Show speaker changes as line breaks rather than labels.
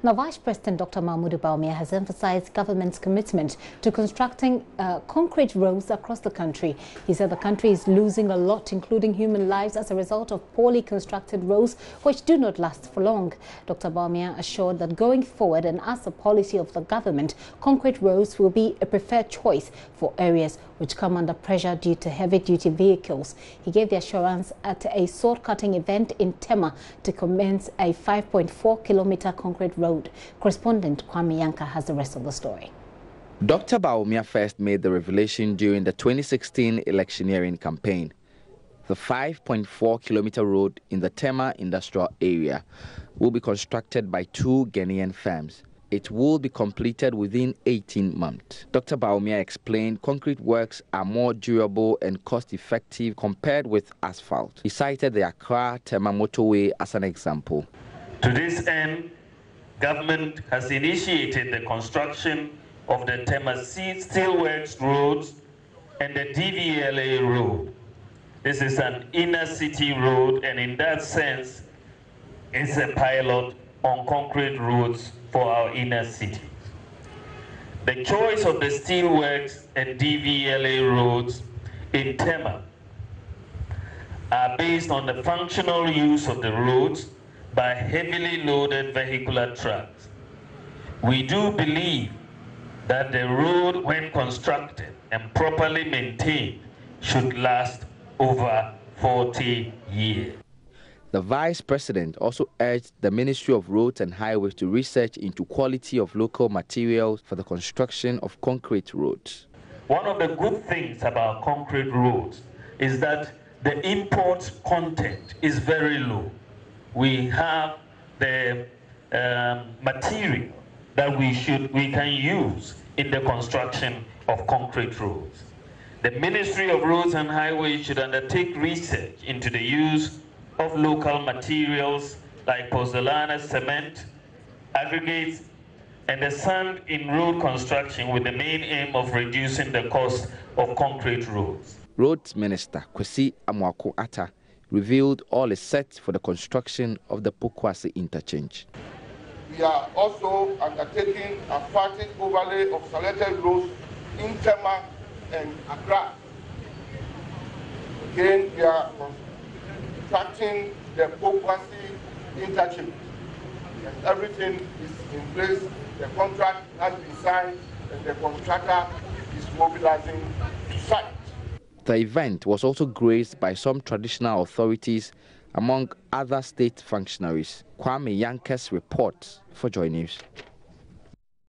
Now, Vice President Dr. Mahamudu Bawumia has emphasized government's commitment to constructing uh, concrete roads across the country. He said the country is losing a lot, including human lives, as a result of poorly constructed roads which do not last for long. Dr. Bawumia assured that going forward and as a policy of the government, concrete roads will be a preferred choice for areas which come under pressure due to heavy-duty vehicles. He gave the assurance at a sword-cutting event in Tema to commence a 5.4 kilometer concrete road. Correspondent Kwame Yanka has the rest of the story.
Dr. Bawumia first made the revelation during the 2016 electioneering campaign. The 5.4 kilometer road in the Tema industrial area will be constructed by two Ghanaian firms. It will be completed within 18 months. Dr. Bawumia explained concrete works are more durable and cost effective compared with asphalt. He cited the Accra Tema motorway as an example.
To this end, government has initiated the construction of the Tema Steelworks roads and the DVLA road. This is an inner city road, and in that sense, it's a pilot on concrete roads for our inner city. The choice of the steelworks and DVLA roads in Tema are based on the functional use of the roads by heavily loaded vehicular trucks. We do believe that the road, when constructed and properly maintained, should last over 40 years.
The vice president also urged the Ministry of Roads and Highways to research into quality of local materials for the construction of concrete roads.
One of the good things about concrete roads is that the import content is very low. We have the um, material that we should we can use in the construction of concrete roads. The Ministry of Roads and Highways should undertake research into the use of local materials like pozzolana, cement, aggregates, and the sand in road construction with the main aim of reducing the cost of concrete roads.
Roads Minister Kwesi Amoako Atta revealed all is set for the construction of the Pokuase interchange.
We are also undertaking a fatting overlay of selected roads in Tema and Accra. Again, we are constructing the Pokuase interchange. And everything is in place. The contract has been signed and the contractor is mobilizing to site.
The event was also graced by some traditional authorities among other state functionaries. Kwame Yanke's reports for Joy News.